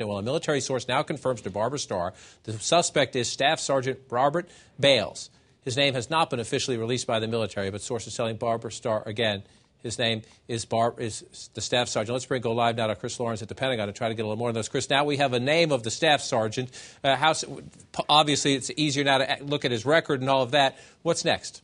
Well, a military source now confirms to Barbara Starr the suspect is Staff Sergeant Robert Bales. His name has not been officially released by the military, but sources telling Barbara Starr again his name is Bar- is the staff sergeant. Let's bring go live now to Chris Lawrence at the Pentagon to try to get a little more on those. Chris, now we have a name of the staff sergeant. Uh, how, obviously, it's easier now to look at his record and all of that. What's next?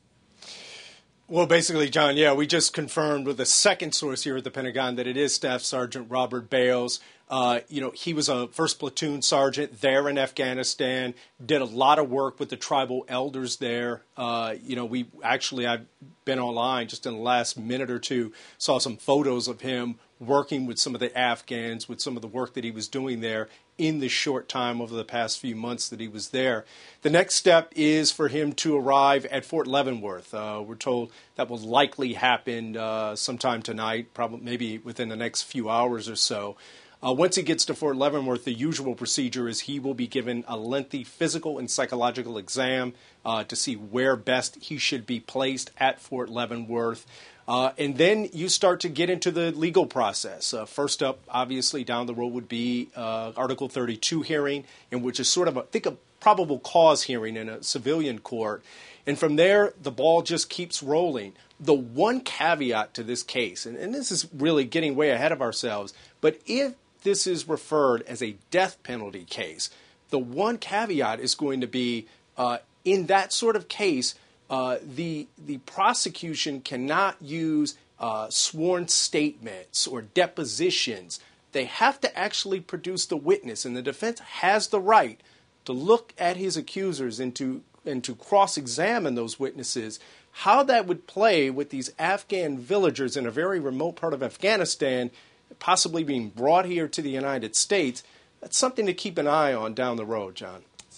Well, basically, John, yeah, we just confirmed with a second source here at the Pentagon that it is Staff Sergeant Robert Bales. Uh, you know, he was a first platoon sergeant there in Afghanistan, did a lot of work with the tribal elders there. Uh, you know, we actually, I've been online just in the last minute or two, saw some photos of him working with some of the Afghans, with some of the work that he was doing there in the short time over the past few months that he was there. The next step is for him to arrive at Fort Leavenworth. Uh, we're told that will likely happen uh, sometime tonight, probably maybe within the next few hours or so. Uh, once he gets to Fort Leavenworth, the usual procedure is he will be given a lengthy physical and psychological exam uh, to see where best he should be placed at Fort Leavenworth. Uh, and then you start to get into the legal process. Uh, first up, obviously, down the road would be uh, Article 32 hearing, in which is sort of, a, think, a probable cause hearing in a civilian court. And from there, the ball just keeps rolling. The one caveat to this case, and, and this is really getting way ahead of ourselves, but if this is referred as a death penalty case. The one caveat is going to be uh, in that sort of case, uh, the the prosecution cannot use uh, sworn statements or depositions. They have to actually produce the witness, and the defense has the right to look at his accusers and to and to cross-examine those witnesses. How that would play with these Afghan villagers in a very remote part of Afghanistan possibly being brought here to the United States, that's something to keep an eye on down the road, John.